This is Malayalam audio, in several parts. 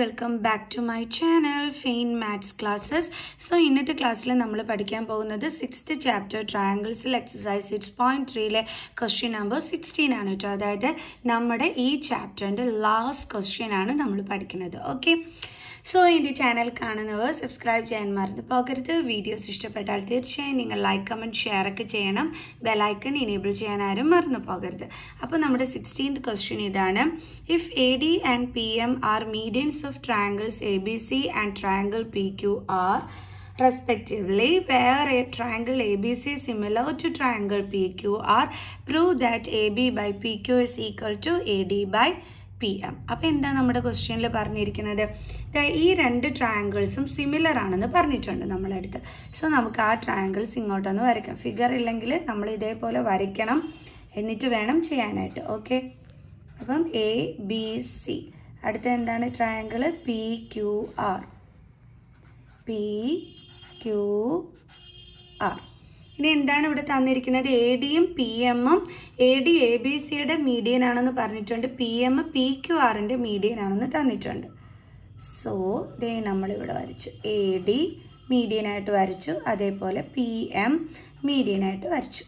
Welcome back to my channel fine maths classes so ഇന്നത്തെ ക്ലാസ്സിൽ നമ്മൾ പഠിക്കാൻ പോകുന്നത് സിക്സ്ത് ചാപ്റ്റർ ട്രയാങ്കിൾസിൽ എക്സസൈസ് സിക്സ് പോയിന്റ് ത്രീയിലെ ക്വസ്റ്റ്യൻ നമ്പർ സിക്സ്റ്റീൻ ആണ് കേട്ടോ അതായത് നമ്മുടെ ഈ ചാപ്റ്ററിന്റെ ലാസ്റ്റ് ക്വസ്റ്റ്യൻ ആണ് നമ്മൾ പഠിക്കുന്നത്. ഓക്കെ സോ എന്റെ ചാനൽ കാണുന്നവർ സബ്സ്ക്രൈബ് ചെയ്യാൻ മറന്നു പോകരുത്. വീഡിയോസ് ഇഷ്ടപ്പെട്ടാൽ തീർച്ചയായും നിങ്ങൾ ലൈക്ക് കമന്റ് ഷെയർ ഒക്കെ ചെയ്യണം. ബെലൈക്കൺ ഇനേബിൾ ചെയ്യാൻ ആരും മറന്നു പോകരുത്. അപ്പോൾ നമ്മുടെ സിക്സ്റ്റീൻത് ക്വസ്റ്റ്യൻ ഇതാണ്. If A D and P M are medians of triangles A B C and triangle P Q R respectively where a triangle ABC similar to triangle PQR prove that AB by PQ is equal to AD by P M അപ്പം എന്താ നമ്മുടെ ക്വസ്റ്റ്യനിൽ പറഞ്ഞിരിക്കുന്നത്? ഈ രണ്ട് ട്രയാങ്കിൾസും സിമിലർ ആണെന്ന് പറഞ്ഞിട്ടുണ്ട് നമ്മളടുത്ത് സോ നമുക്ക് ആ ട്രയാങ്കിൾസ് ഇങ്ങോട്ടൊന്ന് വരയ്ക്കാം. ഫിഗർ ഇല്ലെങ്കിൽ നമ്മൾ ഇതേപോലെ വരയ്ക്കണം എന്നിട്ട് വേണം ചെയ്യാനായിട്ട്. ഓക്കെ അപ്പം എ ബി സി അടുത്ത എന്താണ് triangle P Q R P Q R ഇനി എന്താണ് ഇവിടെ തന്നിരിക്കുന്നത്? എ ഡിയും പി എമ്മും എ ഡി എ ബി സിയുടെ മീഡിയൻ ആണെന്ന് പറഞ്ഞിട്ടുണ്ട്. പി എം പി ക്യു ആറിന്റെ മീഡിയൻ ആണെന്ന് തന്നിട്ടുണ്ട്. സോ ദേ നമ്മളിവിടെ വരച്ചു. എ ഡി മീഡിയനായിട്ട് വരച്ചു. അതേപോലെ പി എം മീഡിയനായിട്ട് വരച്ചു.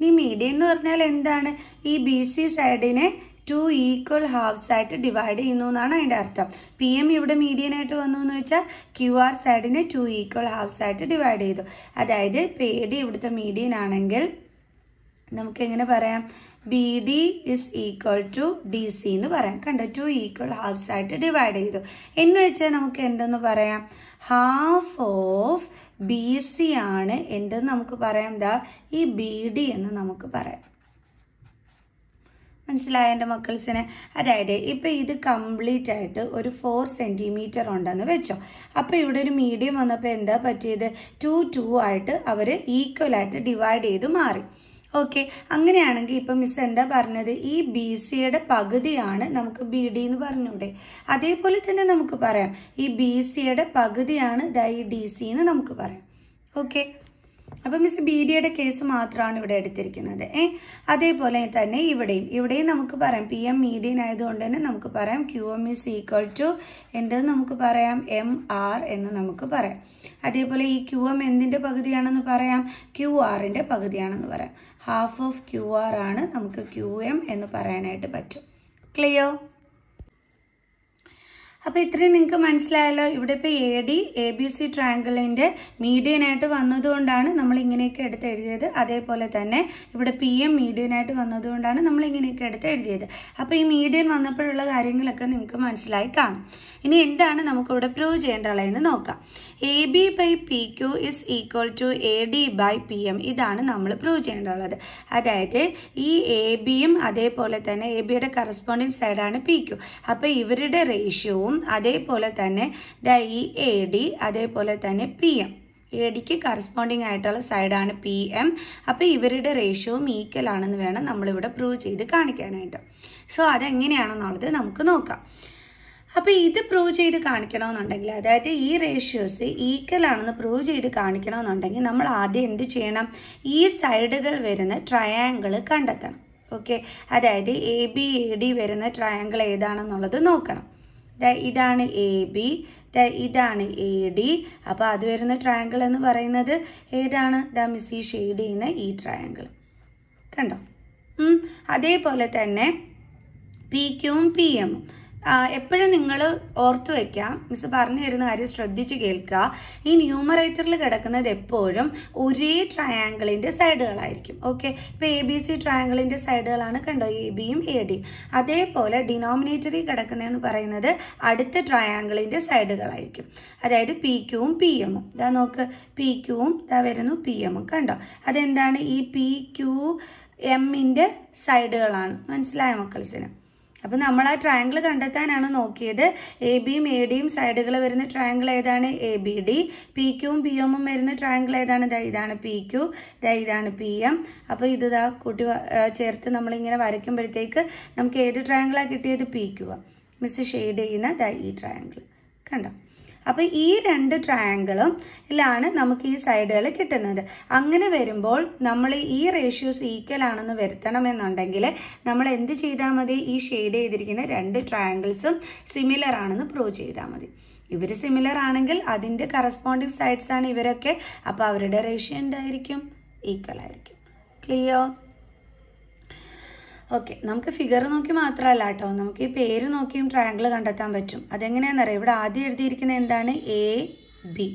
ഇനി മീഡിയൻ എന്ന് പറഞ്ഞാൽ എന്താണ്? ഈ ബി സി സൈഡിനെ ടു ഈക്വൽ ഹാഫ്സ് ആയിട്ട് ഡിവൈഡ് ചെയ്യുന്നു എന്നാണ് അതിന്റെ അർത്ഥം. പി എം ഇവിടെ മീഡിയൻ ആയിട്ട് വന്നു എന്ന് വെച്ചാൽ ക്യു ആർ സൈഡിനെ ടു ഈക്വൽ ഹാഫ്സ് ആയിട്ട് ഡിവൈഡ് ചെയ്തു. അതായത് പി ഡി ഇവിടുത്തെ മീഡിയൻ ആണെങ്കിൽ നമുക്ക് എങ്ങനെ പറയാം? B D is equal to D C എന്ന് പറയാം. കണ്ടോ? ടു ഈക്വൽ ഹാഫ്സ് ആയിട്ട് ഡിവൈഡ് ചെയ്തു. എന്ന് വെച്ചാൽ നമുക്ക് എന്തെന്ന് പറയാം? ഹാഫ് ഓഫ് ബി സി ആണ് എന്തെന്ന് നമുക്ക് പറയാം? എന്താ ഈ ബി ഡി എന്ന് നമുക്ക് പറയാം. മനസ്സിലായ എന്റെ മക്കൾസിന്? അതായത് ഇപ്പം ഇത് കംപ്ലീറ്റ് ആയിട്ട് ഒരു ഫോർ സെന്റിമീറ്റർ ഉണ്ടെന്ന് വെച്ചോ. അപ്പോൾ ഇവിടെ ഒരു മീഡിയം വന്നപ്പോൾ എന്താ പറ്റിയത്? ടു ടു ആയിട്ട് അവർ ഈക്വലായിട്ട് ഡിവൈഡ് ചെയ്ത് മാറി. ഓക്കെ അങ്ങനെയാണെങ്കിൽ ഇപ്പം മിസ് എന്താ പറഞ്ഞത്? ഈ ബി സിയുടെ പകുതിയാണ് നമുക്ക് ബി ഡി എന്ന് പറഞ്ഞൂടെ. അതേപോലെ തന്നെ നമുക്ക് പറയാം. ഈ ബി സിയുടെ പകുതിയാണ് ദൈ ഡി സി എന്ന് നമുക്ക് പറയാം. ഓക്കെ അപ്പം മിസ് ബി ഡിയുടെ കേസ് മാത്രമാണ് ഇവിടെ എടുത്തിരിക്കുന്നത്. ഏ? അതേപോലെ തന്നെ ഇവിടെയും ഇവിടെയും നമുക്ക് പറയാം പി എം മീഡിയൻ ആയതുകൊണ്ട് തന്നെ നമുക്ക് പറയാം Q M is equal to എന്തെന്ന് നമുക്ക് പറയാം? എം ആർ എന്ന് നമുക്ക് പറയാം. അതേപോലെ ഈ ക്യു എം എന്തിന്റെ പകുതിയാണെന്ന് പറയാം? ക്യു ആറിന്റെ പകുതിയാണെന്ന് പറയാം. ഹാഫ് ഓഫ് ക്യു ആർ ആണ് നമുക്ക് ക്യു എം എന്ന് പറയാനായിട്ട് പറ്റും. ക്ലിയർ അപ്പോൾ ഇത്രയും നിങ്ങൾക്ക് മനസ്സിലായല്ലോ. ഇവിടെ ഇപ്പോൾ A D A B C ട്രാങ്കിളിന്റെ മീഡിയനായിട്ട് വന്നതുകൊണ്ടാണ് നമ്മൾ ഇങ്ങനെയൊക്കെ എടുത്ത് എഴുതിയത്. അതേപോലെ തന്നെ ഇവിടെ പി എം മീഡിയനായിട്ട് വന്നതുകൊണ്ടാണ് നമ്മൾ ഇങ്ങനെയൊക്കെ എടുത്ത് എഴുതിയത്. അപ്പോൾ ഈ മീഡിയൻ വന്നപ്പോഴുള്ള കാര്യങ്ങളൊക്കെ നിങ്ങൾക്ക് മനസ്സിലായി കാണും. ഇനി എന്താണ് നമുക്കിവിടെ പ്രൂവ് ചെയ്യേണ്ടതെന്ന് നോക്കാം. A B by P Q is equal to A D by P M ഇതാണ് നമ്മൾ പ്രൂവ് ചെയ്യേണ്ടുള്ളത് അതായത് ഈ എ ബിയും അതേപോലെ തന്നെ എ ബിയുടെ കറസ്പോണ്ടിങ് സൈഡാണ് പി ക്യു അപ്പോൾ ഇവരുടെ റേഷ്യോവും അതേപോലെ തന്നെ ഈ എ ഡി അതേപോലെ തന്നെ പി എം എ ഡിക്ക് കറസ്പോണ്ടിങ് ആയിട്ടുള്ള സൈഡാണ് പി എം അപ്പോൾ ഇവരുടെ റേഷ്യോവും ഈക്വൽ ആണെന്ന് വേണം നമ്മളിവിടെ പ്രൂവ് ചെയ്ത് കാണിക്കാനായിട്ട്. സോ അതെങ്ങനെയാണെന്നുള്ളത് നമുക്ക് നോക്കാം. അപ്പോൾ ഇത് പ്രൂവ് ചെയ്ത് കാണിക്കണമെന്നുണ്ടെങ്കിൽ അതായത് ഈ റേഷ്യോസ് ഈക്വൽ ആണെന്ന് പ്രൂവ് ചെയ്ത് കാണിക്കണമെന്നുണ്ടെങ്കിൽ നമ്മൾ ആദ്യം എന്ത് ചെയ്യണം? ഈ സൈഡുകൾ വരുന്ന ട്രയാങ്കിൾ കണ്ടെത്തണം. ഓക്കെ അതായത് എ ബി എ ഡി വരുന്ന ട്രയാങ്കിൾ ഏതാണെന്നുള്ളത് നോക്കണം. ഇതാണ് എ ബി. ഇതാണ് എ ഡി. അപ്പോൾ അത് വരുന്ന ട്രയാങ്കിൾ എന്ന് പറയുന്നത് ഏതാണ്? ദ മിസ് ഈ ഷെയ്ഡ് ചെയ്യുന്ന ഈ ട്രയാങ്കിൾ കണ്ടോ? അതേപോലെ തന്നെ പി ക്യൂവും പി എമ്മും എപ്പോഴും നിങ്ങൾ ഓർത്തു വെക്കാം മിസ് പറഞ്ഞു തരുന്ന കാര്യം ശ്രദ്ധിച്ച് കേൾക്കുക. ഈ ന്യൂമറേറ്ററിൽ കിടക്കുന്നത് എപ്പോഴും ഒരേ ട്രയാങ്കിളിന്റെ സൈഡുകളായിരിക്കും ഓക്കെ ഇപ്പോൾ എ ബി സി ട്രയാങ്കിളിന്റെ സൈഡുകളാണ് കണ്ടോ? എ ബിയും എ ഡിയും അതേപോലെ ഡിനോമിനേറ്ററിൽ കിടക്കുന്നതെന്ന് പറയുന്നത് അടുത്ത ട്രയാങ്കിളിന്റെ സൈഡുകളായിരിക്കും അതായത് പി ക്യൂവും പി എമ്മും ഇതാ നോക്ക്. പി ക്യൂവും ഇതാ വരുന്നു പി എമ്മും കണ്ടോ? അതെന്താണ്? ഈ പി ക്യൂ എമ്മിന്റെ സൈഡുകളാണ് മനസ്സിലായ മക്കൾസിന് അപ്പം നമ്മൾ ആ ട്രയാങ്കിൾ കണ്ടെത്താനാണ് നോക്കിയത്. എ ബിയും എ ഡിയും സൈഡുകൾ വരുന്ന ട്രയാങ്കിൾ ഏതാണ്? എ ബി ഡി പി ക്യൂവും പി എമ്മും വരുന്ന ട്രയാങ്കിൾ ഏതാണ്? ദാ ഇതാണ് പി ക്യൂ ദാ ഇതാണ് പി എം അപ്പോൾ ഇത് ദാ കൂട്ടി ചേർത്ത് നമ്മളിങ്ങനെ വരയ്ക്കുമ്പോഴത്തേക്ക് നമുക്ക് ഏത് ട്രയാങ്കിളാണ് കിട്ടിയത്? പി ക്യൂ മിസ് ഷെയ്ഡ് ചെയ്യുന്ന ദാ ഈ ട്രയാങ്കിൾ കണ്ടോ? അപ്പോൾ ഈ രണ്ട് ട്രയാങ്കിളും ലാണ് നമുക്ക് ഈ സൈഡുകൾ കിട്ടുന്നത്. അങ്ങനെ വരുമ്പോൾ നമ്മൾ ഈ റേഷ്യോസ് ഈക്വൽ ആണെന്ന് വരുത്തണമെന്നുണ്ടെങ്കിൽ നമ്മൾ എന്ത് ചെയ്താൽ മതി? ഈ ഷെയ്ഡ് ചെയ്തിരിക്കുന്ന രണ്ട് ട്രയാങ്കിൾസും സിമിലർ ആണെന്ന് പ്രൂവ് ചെയ്താൽ മതി. ഇവർ സിമിലർ ആണെങ്കിൽ അതിന്റെ കറസ്പോണ്ടിങ് സൈഡ്സ് ആണ് ഇവരൊക്കെ. അപ്പോൾ അവരുടെ റേഷ്യോ എന്തായിരിക്കും? ഈക്വൽ ആയിരിക്കും. ക്ലിയർ ഓക്കെ നമുക്ക് ഫിഗർ നോക്കി മാത്രമല്ല കേട്ടോ. നമുക്ക് ഈ പേര് നോക്കിയും ട്രയാങ്കിൾ കണ്ടെത്താൻ പറ്റും. അതെങ്ങനെയാണെന്നറിയാം? ഇവിടെ ആദ്യം എഴുതിയിരിക്കുന്നത് എന്താണ്? എ ബി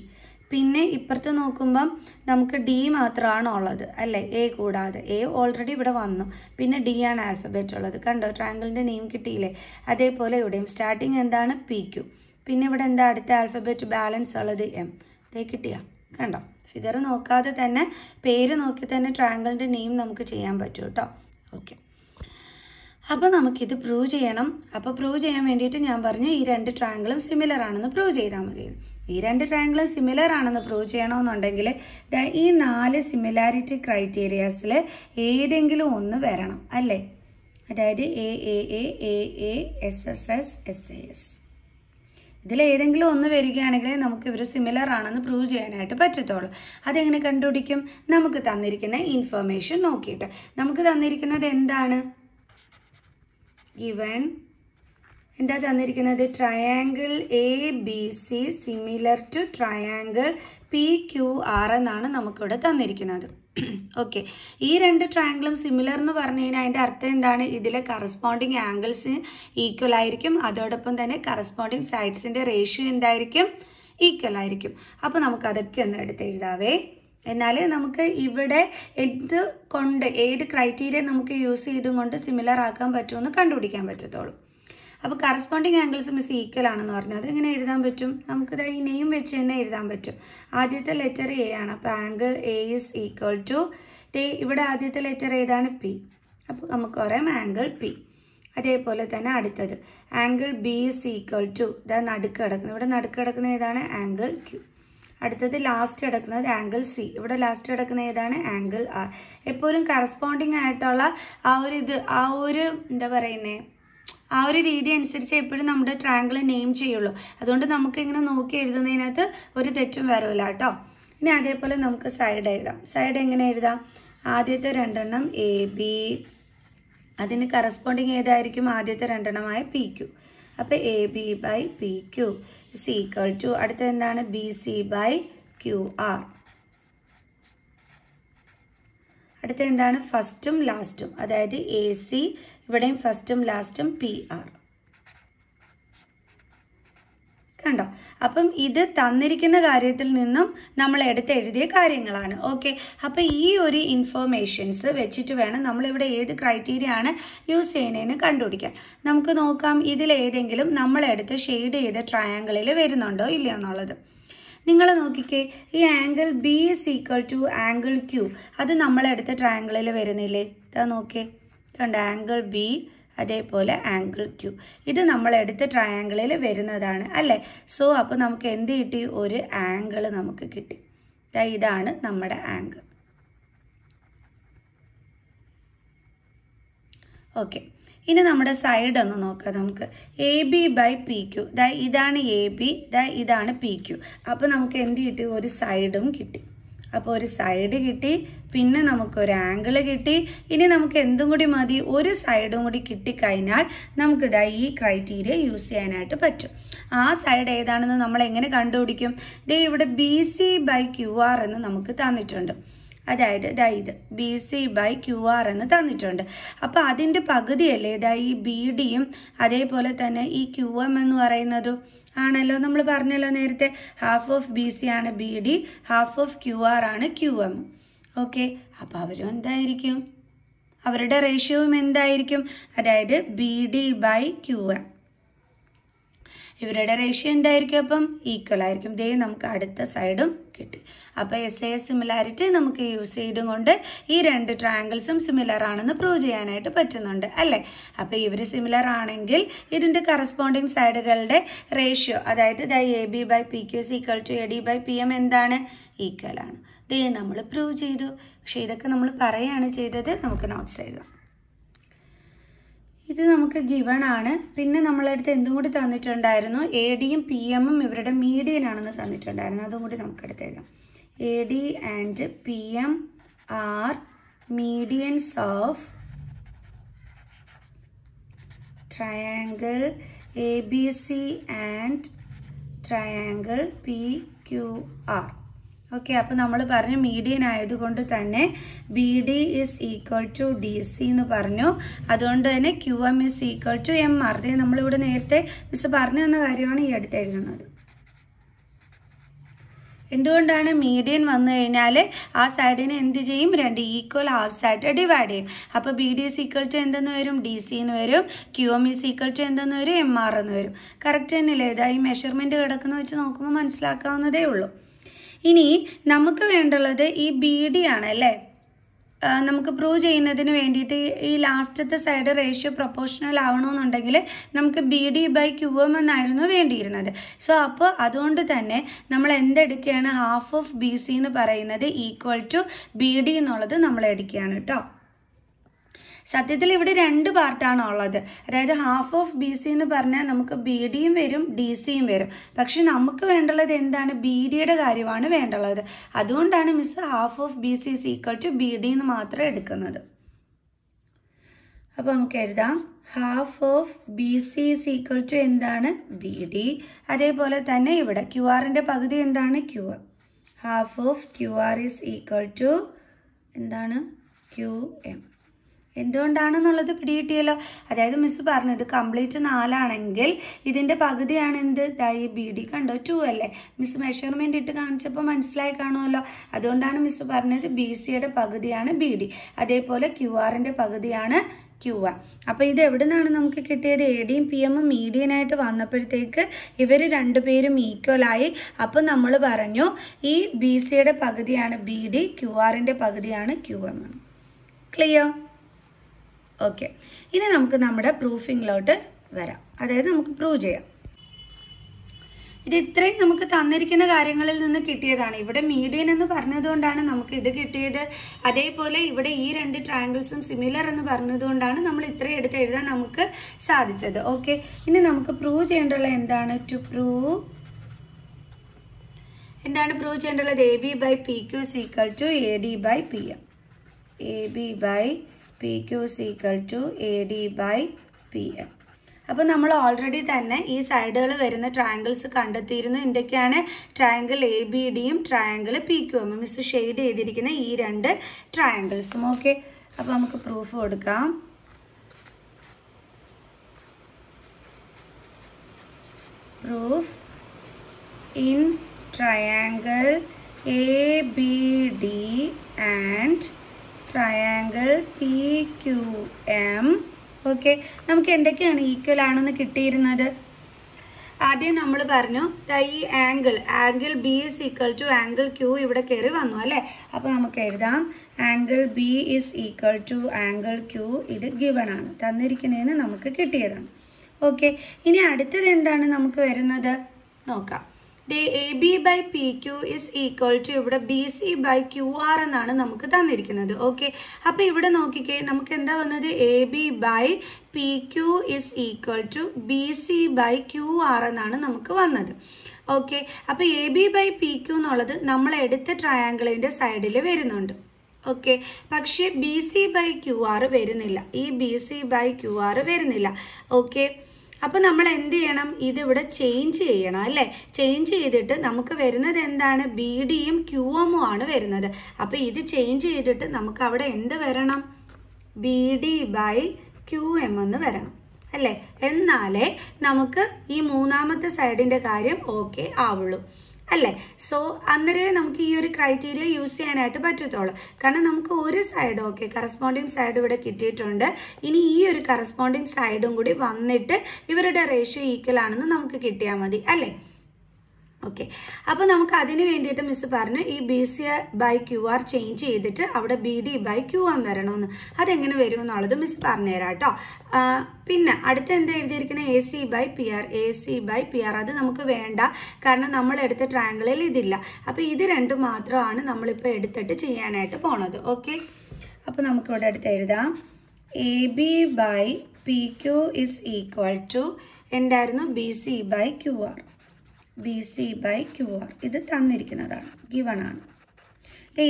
പിന്നെ ഇപ്പുറത്ത് നോക്കുമ്പം നമുക്ക് ഡി മാത്രമാണ് ഉള്ളത് അല്ലേ? എ കൂടാതെ. എ ഓൾറെഡി ഇവിടെ വന്നു. പിന്നെ ഡി ആണ് ആൽഫബറ്റ് ഉള്ളത്. കണ്ടോ? ട്രയാങ്കിളിന്റെ നെയിം കിട്ടിയില്ലേ? അതേപോലെ ഇവിടെയും സ്റ്റാർട്ടിങ് എന്താണ്? പി ക്യു പിന്നെ ഇവിടെ എന്താ അടുത്ത ആൽഫബറ്റ് ബാലൻസ് ഉള്ളത് എം ഇതേ കിട്ടിയ. കണ്ടോ? ഫിഗർ നോക്കാതെ തന്നെ പേര് നോക്കി തന്നെ ട്രയാങ്കിളിന്റെ നെയിം നമുക്ക് ചെയ്യാൻ പറ്റും കേട്ടോ. ഓക്കെ. അപ്പോൾ നമുക്കിത് പ്രൂവ് ചെയ്യണം. അപ്പോൾ പ്രൂവ് ചെയ്യാൻ വേണ്ടിയിട്ട് ഞാൻ പറഞ്ഞു ഈ രണ്ട് ട്രയാങ്കിളും സിമിലർ ആണെന്ന് പ്രൂവ് ചെയ്താൽ മതി. ഈ രണ്ട് ട്രയാങ്കിളും സിമിലർ ആണെന്ന് പ്രൂവ് ചെയ്യണമെന്നുണ്ടെങ്കിൽ ഈ നാല് സിമിലാരിറ്റി ക്രൈറ്റീരിയാസിൽ ഏതെങ്കിലും ഒന്ന് വരണം അല്ലേ? അതായത് A A A A A S S S S A S ഇതിൽ ഏതെങ്കിലും ഒന്ന് വരികയാണെങ്കിൽ നമുക്ക് ഇവർ സിമിലർ ആണെന്ന് പ്രൂവ് ചെയ്യാനായിട്ട് പറ്റത്തുള്ളൂ. അതെങ്ങനെ കണ്ടുപിടിക്കും? നമുക്ക് തന്നിരിക്കുന്ന ഇൻഫർമേഷൻ നോക്കിയിട്ട്. നമുക്ക് തന്നിരിക്കുന്നത് എന്താണ്? ഗിവൺ എന്താ തന്നിരിക്കുന്നത്? Triangle A B C similar to triangle P Q R എന്നാണ് നമുക്കിവിടെ തന്നിരിക്കുന്നത്. ഓക്കെ ഈ രണ്ട് ട്രയാങ്കിളും സിമിലർ എന്ന് പറഞ്ഞു കഴിഞ്ഞാൽ അതിന്റെ അർത്ഥം എന്താണ്? ഇതിലെ കറസ്പോണ്ടിങ് ആംഗിൾസ് ഈക്വൽ ആയിരിക്കും. അതോടൊപ്പം തന്നെ കറസ്പോണ്ടിങ് സൈഡ്സിന്റെ റേഷ്യോ എന്തായിരിക്കും? ഈക്വൽ ആയിരിക്കും. അപ്പോൾ നമുക്ക് അതൊക്കെ ഒന്ന് എടുത്ത് എഴുതാവേ എന്നാൽ നമുക്ക് ഇവിടെ എന്ത് കൊണ്ട് ഏത് ക്രൈറ്റീരിയ നമുക്ക് യൂസ് ചെയ്തും കൊണ്ട് സിമിലർ ആക്കാൻ പറ്റുമെന്ന് കണ്ടുപിടിക്കാൻ പറ്റത്തുള്ളൂ. അപ്പോൾ കറസ്പോണ്ടിങ് ആംഗിൾസ് മിസ് ഈക്വൽ ആണെന്ന് പറഞ്ഞു അത് എങ്ങനെ എഴുതാൻ പറ്റും? നമുക്ക് ഈ നെയിം വെച്ച് തന്നെ എഴുതാൻ പറ്റും. ആദ്യത്തെ ലെറ്റർ എ ആണ്. അപ്പോൾ angle A is equal to ഇവിടെ ആദ്യത്തെ ലെറ്റർ ഏതാണ്? പി അപ്പോൾ നമുക്ക് പറയാം ആംഗിൾ പി അതേപോലെ തന്നെ അടുത്തത്. Angle B is equal to ഇതാ നടുക്ക് കിടക്കുന്നത്. ഇവിടെ നടുക്ക് കിടക്കുന്ന ഏതാണ്? ആംഗിൾ ക്യൂ അടുത്തത് ലാസ്റ്റ് കിടക്കുന്നത് ആംഗിൾ സി ഇവിടെ ലാസ്റ്റ് കിടക്കുന്ന ഏതാണ്? ആംഗിൾ ആർ എപ്പോഴും കറസ്പോണ്ടിങ് ആയിട്ടുള്ള ആ ഒരു ഇത് ആ ഒരു എന്താ പറയുന്നത് ആ ഒരു രീതി അനുസരിച്ച് എപ്പോഴും നമ്മുടെ ട്രാങ്കിൾ നെയിം ചെയ്യുള്ളൂ. അതുകൊണ്ട് നമുക്ക് ഇങ്ങനെ നോക്കി എഴുതുന്നതിനകത്ത് ഒരു തെറ്റും വരില്ല കേട്ടോ. ഇനി അതേപോലെ നമുക്ക് സൈഡ് എഴുതാം. സൈഡ് എങ്ങനെ എഴുതാം? ആദ്യത്തെ രണ്ടെണ്ണം എ ബി അതിന് കറസ്പോണ്ടിങ് ഏതായിരിക്കും? ആദ്യത്തെ രണ്ടെണ്ണമായ പി ക്യു അപ്പോൾ A B by P Q is equal to അടുത്ത എന്താണ്? B C by Q R അടുത്ത എന്താണ്? ഫസ്റ്റും ലാസ്റ്റും അതായത് എ സി ഇവിടെയും ഫസ്റ്റും ലാസ്റ്റും പി ആർ കണ്ടോ? അപ്പം ഇത് തന്നിരിക്കുന്ന കാര്യത്തിൽ നിന്നും നമ്മൾ എടുത്ത് എഴുതിയ കാര്യങ്ങളാണ്. ഓക്കെ അപ്പം ഈ ഒരു ഇൻഫോർമേഷൻസ് വെച്ചിട്ട് വേണം നമ്മളിവിടെ ഏത് ക്രൈറ്റീരിയ ആണ് യൂസ് ചെയ്യുന്നതെന്ന് കണ്ടുപിടിക്കാൻ. നമുക്ക് നോക്കാം ഇതിൽ ഏതെങ്കിലും നമ്മൾ എടുത്ത് ഷെയ്ഡ് ചെയ്ത ട്രയാങ്കിളിൽ വരുന്നുണ്ടോ ഇല്ലയോ എന്നുള്ളത്. നിങ്ങൾ നോക്കിക്കേ ഈ angle B is equal to angle Q അത് നമ്മളെടുത്ത ട്രയാങ്കിളിൽ വരുന്നില്ലേ? ഇതാ നോക്കേ കണ്ട? ആംഗിൾ ബി അതേപോലെ ആംഗിൾ ക്യൂ ഇത് നമ്മൾ എടുത്ത ട്രയാങ്കിളിൽ വരുന്നതാണ് അല്ലേ? സോ അപ്പോൾ നമുക്ക് എന്ത് കിട്ടി? ഒരു ആംഗിൾ നമുക്ക് കിട്ടി. ഇതാണ് നമ്മുടെ ആംഗിൾ ഓക്കെ ഇനി നമ്മുടെ സൈഡ് ഒന്ന് നോക്കാം നമുക്ക്. A B by P Q ദാ ഇതാണ് എ ബി ഇതാണ് പി ക്യു അപ്പോൾ നമുക്ക് എന്ത് കിട്ടി? ഒരു സൈഡും കിട്ടി. അപ്പോൾ ഒരു സൈഡ് കിട്ടി പിന്നെ നമുക്കൊരു ആംഗിൾ കിട്ടി. ഇനി നമുക്ക് എന്തും കൂടി മതി. ഒരു സൈഡും കൂടി കിട്ടിക്കഴിഞ്ഞാൽ നമുക്കിതാ ഈ ക്രൈറ്റീരിയ യൂസ് ചെയ്യാനായിട്ട് പറ്റും. ആ സൈഡ് ഏതാണെന്ന് നമ്മൾ എങ്ങനെ കണ്ടുപിടിക്കും? ദേ ഇവിടെ B C by Q R എന്ന് നമുക്ക് തന്നിട്ടുണ്ട്. അതായത് ദാ ഇത് B C by Q R എന്ന് തന്നിട്ടുണ്ട്. അപ്പോൾ അതിന്റെ പകുതിയല്ലേ ഇതാ ഈ ബി ഡിയും അതേപോലെ തന്നെ ഈ ക്യു എം എന്ന് പറയുന്നതും? ആണല്ലോ നമ്മൾ പറഞ്ഞല്ലോ നേരത്തെ ഹാഫ് ഓഫ് ബി സി ആണ് B D half of Q R ആണ് ക്യു എം ഓക്കെ അപ്പോൾ അവരും എന്തായിരിക്കും? അവരുടെ റേഷ്യവും എന്തായിരിക്കും? അതായത് B D by Q M ഇവരുടെ റേഷ്യോ എന്തായിരിക്കും അപ്പം? ഈക്വൽ ആയിരിക്കും. ദേ നമുക്ക് അടുത്ത സൈഡും കിട്ടി. അപ്പോൾ എസ് എ സിമിലാരിറ്റി നമുക്ക് യൂസ് ചെയ്തുകൊണ്ട് ഈ രണ്ട് ട്രയാങ്കിൾസും സിമിലർ ആണെന്ന് പ്രൂവ് ചെയ്യാനായിട്ട് പറ്റുന്നുണ്ട് അല്ലേ? അപ്പോൾ ഇവർ സിമിലർ ആണെങ്കിൽ ഇതിന്റെ കറസ്പോണ്ടിങ് സൈഡുകളുടെ റേഷ്യോ അതായത് the A B by P Q equal to A D by P M എന്താണ്? ഈക്വൽ ആണ്. ദേ നമ്മൾ പ്രൂവ് ചെയ്തു. പക്ഷേ ഇതൊക്കെ നമ്മൾ പറയുകയാണ് ചെയ്തത്. നമുക്ക് നോട്ട്സ് എഴുതാം ഇത് നമുക്ക് ഗിവൺ ആണ്. പിന്നെ നമ്മളടുത്ത് എന്തും കൂടി തന്നിട്ടുണ്ടായിരുന്നു. എ ഡിയും പി എമ്മും ഇവരുടെ മീഡിയൻ ആണെന്ന് തന്നിട്ടുണ്ടായിരുന്നു. അതും കൂടി നമുക്ക് എടുത്ത് എഴുതാം A D and P M are medians of triangle A B C and triangle P Q R okay അപ്പോൾ നമ്മൾ പറഞ്ഞു മീഡിയൻ ആയതുകൊണ്ട് തന്നെ B D is equal to D C എന്ന് പറഞ്ഞു. അതുകൊണ്ട് തന്നെ Q M is equal to M R ഇത് നമ്മളിവിടെ നേരത്തെ മിസ് പറഞ്ഞു തന്ന കാര്യമാണ് ഈ അടുത്ത് എഴുതുന്നത്. എന്തുകൊണ്ടാണ് മീഡിയൻ വന്നു കഴിഞ്ഞാൽ ആ സൈഡിനെ എന്ത് ചെയ്യും? രണ്ട് ഈക്വൽ ഹാഫ്സ് സൈഡ് ഡിവൈഡ് ചെയ്യും. അപ്പോൾ B D is equal to എന്തെന്ന് വരും? ഡി സി എന്ന് വരും. Q M is equal to എന്തെന്ന് വരും? എം ആർ എന്ന് വരും. കറക്റ്റ് തന്നെയല്ലേ? ഇതാ ഈ മെഷർമെന്റ് കിടക്കുന്ന വെച്ച് നോക്കുമ്പോൾ മനസ്സിലാക്കാവുന്നതേ ഉള്ളൂ. ഇനി നമുക്ക് വേണ്ടുള്ളത് ഈ ബി ഡി ആണ് അല്ലേ? നമുക്ക് പ്രൂവ് ചെയ്യുന്നതിന് വേണ്ടിയിട്ട് ഈ- ലാസ്റ്റത്തെ സൈഡ് റേഷ്യോ പ്രൊപ്പോർഷണൽ ആവണമെന്നുണ്ടെങ്കിൽ നമുക്ക് B D by Q M എന്നായിരുന്നു വേണ്ടിയിരുന്നത്. സോ അപ്പോൾ അതുകൊണ്ട് തന്നെ നമ്മൾ എന്തെടുക്കുകയാണ്? ഹാഫ് ഓഫ് ബി സി എന്ന് പറയുന്നത് ഈക്വൽ ടു ബി ഡി എന്നുള്ളത് നമ്മൾ എടുക്കുകയാണ് കേട്ടോ. സത്യത്തിൽ ഇവിടെ രണ്ട് പാർട്ടാണ് ഉള്ളത്. അതായത് ഹാഫ് ഓഫ് ബി സി എന്ന് പറഞ്ഞാൽ നമുക്ക് ബി ഡിയും വരും ഡി സിയും വരും. പക്ഷെ നമുക്ക് വേണ്ടുള്ളത് എന്താണ്? ബി ഡിയുടെ കാര്യമാണ് വേണ്ടുള്ളത്. അതുകൊണ്ടാണ് miss half of B C is equal to B D എന്ന് മാത്രം എടുക്കുന്നത്. അപ്പോൾ നമുക്ക് എഴുതാം. Half of B C is equal to എന്താണ്? ബി ഡി അതേപോലെ തന്നെ ഇവിടെ ക്യു ആറിന്റെ പകുതി എന്താണ്? Q R half of Q R is equal to എന്താണ്? ക്യു എം എന്തുകൊണ്ടാണെന്നുള്ളത് പിടികിട്ടിയല്ലോ? അതായത് മിസ് പറഞ്ഞത് കംപ്ലീറ്റ് നാലാണെങ്കിൽ ഇതിന്റെ പകുതിയാണ് എന്ത് ഈ ബി ഡി കണ്ടോ? ടു അല്ലേ? മിസ് മെഷർമെന്റ് ഇട്ട് കാണിച്ചപ്പോൾ മനസ്സിലായി കാണുമല്ലോ. അതുകൊണ്ടാണ് മിസ് പറഞ്ഞത് ബി സിയുടെ പകുതിയാണ് ബി ഡി അതേപോലെ ക്യു ആറിന്റെ പകുതിയാണ് ക്യു ആർ അപ്പോൾ ഇത് എവിടെ നിന്നാണ് നമുക്ക് കിട്ടിയത്? എ ഡിയും പി എമ്മും മീഡിയൻ ആയിട്ട് വന്നപ്പോഴത്തേക്ക് ഇവർ രണ്ടുപേരും ഈക്വലായി അപ്പോൾ അപ്പം നമ്മൾ പറഞ്ഞു ഈ ബി സിയുടെ പകുതിയാണ് ബി ഡി ക്യു ആറിന്റെ പകുതിയാണ് ക്യു എം ക്ലിയർ ഓക്കെ ഇനി നമുക്ക് നമ്മുടെ പ്രൂഫിങ്ങിലോട്ട് വരാം. അതായത് നമുക്ക് പ്രൂവ് ചെയ്യാം. ഇത് ഇത്രയും നമുക്ക് തന്നിരിക്കുന്ന കാര്യങ്ങളിൽ നിന്ന് കിട്ടിയതാണ്. ഇവിടെ മീഡിയൻ എന്ന് പറഞ്ഞതുകൊണ്ടാണ് നമുക്ക് ഇത് കിട്ടിയത്. അതേപോലെ ഇവിടെ ഈ രണ്ട് ട്രയാങ്കിൾസും സിമിലർ എന്ന് പറഞ്ഞതുകൊണ്ടാണ് നമ്മൾ ഇത്രയും എടുത്ത് എഴുതാൻ നമുക്ക് സാധിച്ചത്. ഓക്കെ ഇനി നമുക്ക് പ്രൂവ് ചെയ്യേണ്ടുള്ള എന്താണ്? ടു പ്രൂവ് എന്താണ് prove ചെയ്യേണ്ടുള്ളത് A B by P Q is equal to A D by P M A B by P Q is equal to A D by P M അപ്പോൾ നമ്മൾ ഓൾറെഡി തന്നെ ഈ സൈഡുകൾ വരുന്ന ട്രയാങ്കിൾസ് കണ്ടെത്തിയിരുന്നു. എന്തൊക്കെയാണ്? ട്രയാങ്കിൾ എ ബി ഡിയും triangle P Q M miss shade ചെയ്തിരിക്കുന്ന ഈ രണ്ട് ട്രയാങ്കിൾസും ഓക്കെ അപ്പോൾ നമുക്ക് പ്രൂഫ് കൊടുക്കാം. Proof in triangle A B D triangle ABD P Q M okay നമുക്ക് എന്തൊക്കെയാണ് ഈക്വൽ ആണെന്ന് കിട്ടിയിരുന്നത്? ആദ്യം നമ്മൾ പറഞ്ഞു ഈ angle angle B is equal to angle Q ഇവിടെ കയറി വന്നു അല്ലേ? അപ്പോൾ നമുക്ക് എഴുതാം angle B is equal to angle Q ഇത് ഗിവൺ ആണ്. തന്നിരിക്കുന്നതിന് നമുക്ക് കിട്ടിയതാണ്. ഓക്കെ ഇനി അടുത്തത് എന്താണ് നമുക്ക് വരുന്നത്? നോക്കാം. A B by P Q is equal to ഇവിടെ B C by Q R എന്നാണ് നമുക്ക് തന്നിരിക്കുന്നത്. ഓക്കെ അപ്പൊ ഇവിടെ നോക്കിക്കേ നമുക്ക് എന്താ വന്നത്? A B by P Q is equal to B C by Q R okay നമുക്ക് വന്നത്. ഓക്കെ അപ്പൊ A B by P Q എന്നുള്ളത് നമ്മൾ എടുത്ത ട്രയാങ്കിളിന്റെ സൈഡിൽ വരുന്നുണ്ട്. ഓക്കെ പക്ഷേ B C by Q R വരുന്നില്ല. ഈ B C by Q R വരുന്നില്ല. ഓക്കെ അപ്പൊ നമ്മൾ എന്ത് ചെയ്യണം? ഇതിവിടെ ചേഞ്ച് ചെയ്യണം അല്ലെ? ചേഞ്ച് ചെയ്തിട്ട് നമുക്ക് വരുന്നത് എന്താണ്? ബി ഡിയും ക്യു എമ്മും ആണ് വരുന്നത്. അപ്പൊ ഇത് ചേഞ്ച് ചെയ്തിട്ട് നമുക്ക് അവിടെ എന്ത് വരണം? B D by Q M എന്ന് വരണം അല്ലേ? എന്നാലേ നമുക്ക് ഈ മൂന്നാമത്തെ സൈഡിന്റെ കാര്യം ഓക്കെ ആവുള്ളൂ. അല്ലേ? സോ അന്നേരം നമുക്ക് ഈ ഒരു ക്രൈറ്റീരിയ യൂസ് ചെയ്യാനായിട്ട് പറ്റത്തുള്ളൂ. കാരണം നമുക്ക് ഒരു സൈഡ് ഓക്കെ കറസ്പോണ്ടിങ് സൈഡ് ഇവിടെ കിട്ടിയിട്ടുണ്ട്. ഇനി ഈ ഒരു കറസ്പോണ്ടിങ് സൈഡും കൂടി വന്നിട്ട് ഇവരുടെ റേഷ്യോ ഈക്വൽ ആണെന്ന് നമുക്ക് കിട്ടിയാൽ മതി അല്ലേ? ഓക്കെ അപ്പോൾ നമുക്ക് അതിന് വേണ്ടിയിട്ട് മിസ് പറഞ്ഞു ഈ B C by Q R change ചെയ്തിട്ട് അവിടെ B D by Q M വരണമെന്ന്. അതെങ്ങനെ വരും എന്നുള്ളത് മിസ് പറഞ്ഞുതരാം കേട്ടോ പിന്നെ അടുത്ത് എന്താ എഴുതിയിരിക്കുന്നത് A C by P R A C by P R അത് നമുക്ക് വേണ്ട കാരണം നമ്മൾ എടുത്ത ട്രാങ്കിളിൽ ഇതില്ല. അപ്പോൾ ഇത് രണ്ടും മാത്രമാണ് നമ്മളിപ്പോൾ എടുത്തിട്ട് ചെയ്യാനായിട്ട് പോണത്. ഓക്കെ അപ്പോൾ നമുക്കിവിടെ അടുത്ത് എഴുതാം. A B by P Q is equal to എന്തായിരുന്നു? B C by Q R B C by Q R ഇത് തന്നിരിക്കുന്നതാണ്. ഗിവൺ ആണ്.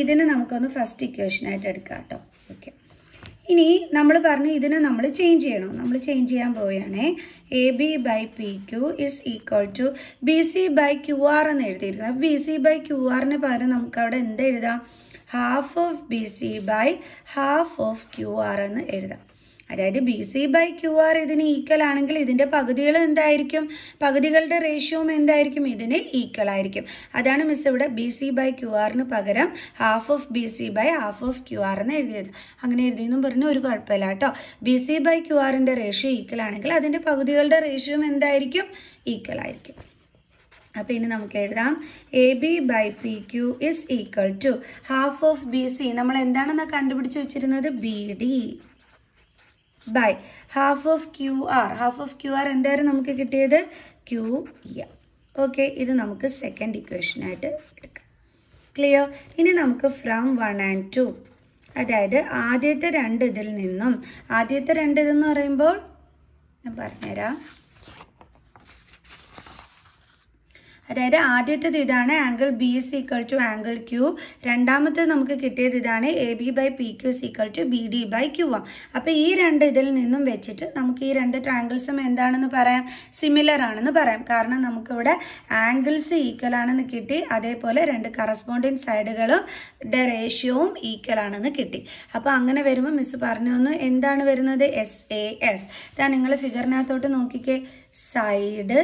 ഇതിനെ നമുക്കൊന്ന് ഫസ്റ്റ് ഇക്വേഷനായിട്ട് എടുക്കാം കേട്ടോ. ഓക്കെ ഇനി നമ്മൾ പറഞ്ഞു ഇതിനെ നമ്മൾ ചേഞ്ച് ചെയ്യണം. നമ്മൾ ചേഞ്ച് ചെയ്യാൻ പോവുകയാണേ. A B by P Q is equal to B C by Q R എന്ന് എഴുതിയിരിക്കുന്നത്. ബി സി ബൈ ക്യു ആറിന് പകരം നമുക്ക് അവിടെ എന്ത് എഴുതാം? Half of B C by half of Q R എന്ന് എഴുതാം. അതായത് B C by Q R ഇതിന് ഈക്വൽ ആണെങ്കിൽ ഇതിന്റെ പകുതികൾ എന്തായിരിക്കും? പകുതികളുടെ റേഷ്യവും എന്തായിരിക്കും? ഇതിന് ഈക്വൽ ആയിരിക്കും. അതാണ് മിസ് ഇവിടെ ബി സി ബൈ ക്യു ആറിന് പകരം half of B C by half of Q R എന്ന് എഴുതിയത്. അങ്ങനെ എഴുതിയെന്നും പറഞ്ഞ് ഒരു കുഴപ്പമില്ല കേട്ടോ. ബി സി ബൈ ക്യു ആറിന്റെ റേഷ്യോ ഈക്വൽ ആണെങ്കിൽ അതിന്റെ പകുതികളുടെ റേഷ്യവും എന്തായിരിക്കും? ഈക്വൽ ആയിരിക്കും. അപ്പോൾ ഇനി നമുക്ക് എഴുതാം. A B by P Q is equal to half of B C നമ്മൾ എന്താണെന്ന് കണ്ടുപിടിച്ച് വെച്ചിരുന്നത്? B D by half of Q R half of Q R എന്തായിരുന്നു നമുക്ക് കിട്ടിയത്? ക്യു ഓക്കെ ഇത് നമുക്ക് സെക്കൻഡ് ഇക്വേഷൻ ആയിട്ട് എടുക്കാം. ക്ലിയർ ഇനി നമുക്ക് ഫ്രം വൺ ആൻഡ് ടു അതായത് ആദ്യത്തെ രണ്ട് ഇതിൽ നിന്നും ആദ്യത്തെ രണ്ട് ഇതെന്ന് പറയുമ്പോൾ ഞാൻ പറഞ്ഞുതരാം. അതായത് ആദ്യത്തേത് ഇതാണ് angle B is equal to angle Q രണ്ടാമത്തേത് നമുക്ക് കിട്ടിയത് ഇതാണ് A B by P Q equal to B D by Q ആ അപ്പോൾ ഈ രണ്ട് ഇതിൽ നിന്നും വെച്ചിട്ട് നമുക്ക് ഈ രണ്ട് ട്രാങ്കിൾസും എന്താണെന്ന് പറയാം? സിമിലർ ആണെന്ന് പറയാം. കാരണം നമുക്കിവിടെ ആംഗിൾസ് ഈക്വൽ ആണെന്ന് കിട്ടി. അതേപോലെ രണ്ട് കറസ്പോണ്ടിങ് സൈഡുകളും റേഷ്യോവും ഈക്വൽ ആണെന്ന് കിട്ടി. അപ്പോൾ അങ്ങനെ വരുമ്പോൾ മിസ് പറഞ്ഞു തന്നു. എന്താണ് വരുന്നത്? എസ് എ എസ് ഇതാ നിങ്ങൾ ഫിഗറിനകത്തോട്ട് നോക്കിക്കേ. സൈഡ്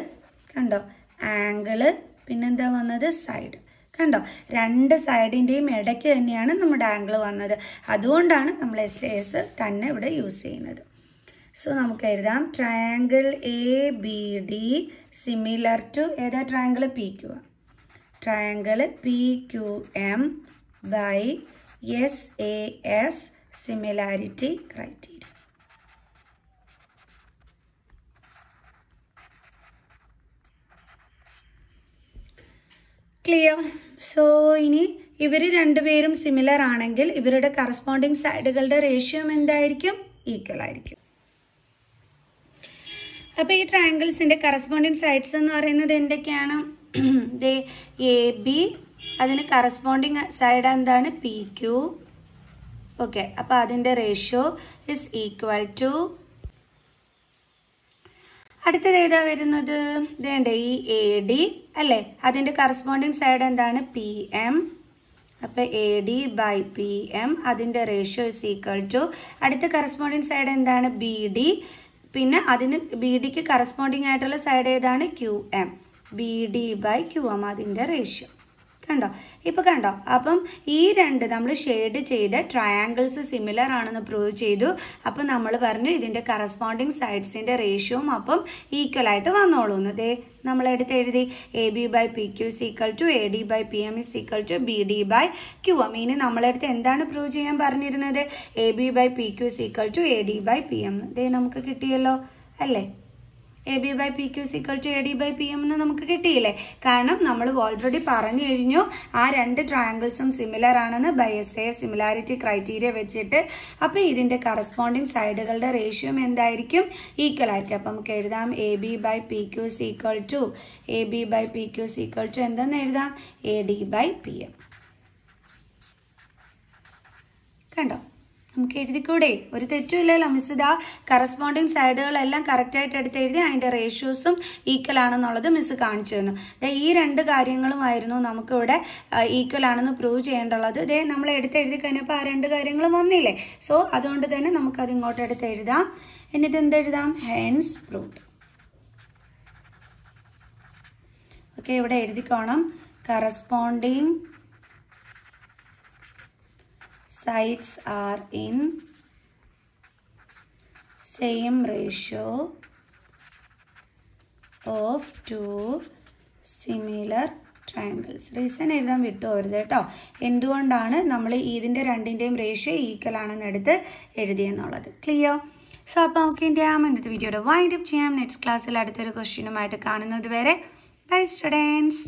കണ്ടോ? ആംഗിൾ പിന്നെന്താ വന്നത്? സൈഡ് കണ്ടോ? രണ്ട് സൈഡിന്റെയും ഇടയ്ക്ക് തന്നെയാണ് നമ്മുടെ ആംഗിൾ വന്നത്. അതുകൊണ്ടാണ് നമ്മൾ എസ് എസ് തന്നെ ഇവിടെ യൂസ് ചെയ്യുന്നത്. സോ നമുക്ക് എഴുതാം. Triangle A B D similar to ഏതാ? Triangle P Q triangle P Q M by S A S similarity criteria clear so ഇനി ഇവർ രണ്ടുപേരും സിമിലർ ആണെങ്കിൽ ഇവരുടെ കറസ്പോണ്ടിങ് സൈഡുകളുടെ റേഷ്യം എന്തായിരിക്കും? ഈക്വൽ ആയിരിക്കും. അപ്പോൾ ഈ ട്രയാങ്കിൾസിന്റെ കറസ്പോണ്ടിങ് സൈഡ്സ് എന്ന് പറയുന്നത് എന്തൊക്കെയാണ്? എ ബി അതിന് കറസ്പോണ്ടിങ് സൈഡ് എന്താണ്? പി ക്യു ഓക്കെ അപ്പോൾ അതിന്റെ റേഷ്യോ ഇസ് ഈക്വൽ ടു അടുത്തത് ഏതാ വരുന്നത്? ഇതേണ്ട ഈ എ ഡി അല്ലേ? അതിന്റെ കറസ്പോണ്ടിങ് സൈഡ് എന്താണ്? പി എം അപ്പോൾ A D by P M അതിന്റെ റേഷ്യോ ഇസ് ഈക്വൽ ടു അടുത്ത കറസ്പോണ്ടിങ് സൈഡ് എന്താണ്? ബി ഡി പിന്നെ അതിന് ബി ഡിക്ക് കറസ്പോണ്ടിങ് ആയിട്ടുള്ള സൈഡ് ഏതാണ്? Q M B D by Q M അതിന്റെ റേഷ്യോ കണ്ടോ? ഇപ്പൊ കണ്ടോ? അപ്പം ഈ രണ്ട് നമ്മൾ ഷെയ്ഡ് ചെയ്ത ട്രയാങ്കിൾസ് സിമിലർ ആണെന്ന് പ്രൂവ് ചെയ്തു. അപ്പം നമ്മൾ പറഞ്ഞു ഇതിന്റെ കറസ്പോണ്ടിങ് സൈഡ്സിന്റെ റേഷ്യവും അപ്പം ഈക്വൽ ആയിട്ട് വന്നോളൂ ദേ നമ്മൾ എടുത്ത് എഴുതി A B by P Q is equal to A D by P M is equal to B D by Q M ഇനി നമ്മളെടുത്ത് എന്താണ് പ്രൂവ് ചെയ്യാൻ പറഞ്ഞിരുന്നത്? A B by P Q is equal to A D by P M ദേ നമുക്ക് കിട്ടിയല്ലോ. അല്ലേ? A B by P Q's equal to A D by P M എന്ന് നമുക്ക് കിട്ടിയില്ലേ? കാരണം നമ്മൾ ഓൾറെഡി പറഞ്ഞു കഴിഞ്ഞു ആ രണ്ട് ട്രയാങ്കിൾസും സിമിലർ ആണെന്ന് by S A similarity criteria വെച്ചിട്ട്. അപ്പോൾ ഇതിന്റെ കറസ്പോണ്ടിങ് സൈഡുകളുടെ റേഷ്യോ എന്തായിരിക്കും? ഈക്വൽ ആയിരിക്കും. അപ്പം നമുക്ക് എഴുതാം. A B by P Q's equal to A B by P Q's equal to എന്തെന്ന് എഴുതാം? A D by P M കണ്ടോ? നമുക്ക് എഴുതിക്കൂടെ? ഒരു തെറ്റുമില്ലല്ലോ മിസ് ഇതാ കറസ്പോണ്ടിങ് സൈഡുകളെല്ലാം കറക്റ്റായിട്ട് എടുത്ത് എഴുതി അതിന്റെ റേഷ്യോസും ഈക്വൽ ആണെന്നുള്ളത് മിസ് കാണിച്ചു തന്നു. ദേ ഈ രണ്ട് കാര്യങ്ങളുമായിരുന്നു നമുക്കിവിടെ ഈക്വൽ ആണെന്ന് പ്രൂവ് ചെയ്യേണ്ടുള്ളത് ഇതേ നമ്മൾ എടുത്ത് എഴുതി കഴിഞ്ഞപ്പോൾ ആ രണ്ട് കാര്യങ്ങളും വന്നില്ലേ? സോ അതുകൊണ്ട് തന്നെ നമുക്കത് ഇങ്ങോട്ട് എടുത്ത് എഴുതാം. എന്നിട്ട് എന്തെഴുതാം ഹെൻസ് പ്രൂവ് ഓക്കെ ഇവിടെ എഴുതിക്കോണം. Corresponding sides are in same ratio of two similar triangles reason എഴുതാൻ വിട്ടുപോരുത് കേട്ടോ. എന്തുകൊണ്ടാണ് നമ്മൾ ഇതിന്റെ രണ്ടിന്റെയും റേഷ്യോ ഈക്വൽ ആണെന്ന് എടുത്ത് എഴുതിയെന്നുള്ളത്? ക്ലിയർ സോ അപ്പോൾ നമുക്ക് എന്റെ ആ ഇന്നത്തെ വീഡിയോയുടെ വൈൻഡ് അപ്പ് ചെയ്യാം. നെക്സ്റ്റ് ക്ലാസ്സിൽ അടുത്തൊരു ക്വസ്റ്റ്യനുമായിട്ട് കാണുന്നത് വരെ. By students